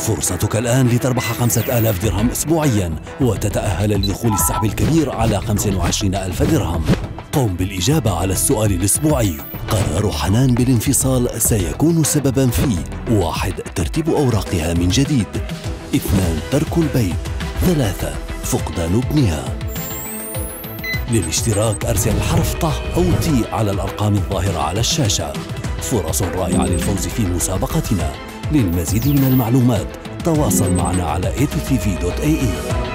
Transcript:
فرصتك الآن لتربح خمسة آلاف درهم أسبوعيا وتتأهل لدخول السحب الكبير على خمسة وعشرين ألف درهم. قم بالإجابة على السؤال الأسبوعي. قرار حنان بالانفصال سيكون سببا في واحد ترتيب أوراقها من جديد. اثنان ترك البيت. ثلاثة فقدان ابنها. للاشتراك أرسل الحرف طه أو تي على الأرقام الظاهرة على الشاشة. فرص رائعة للفوز في مسابقتنا. للمزيد من المعلومات تواصل معنا على atv.ae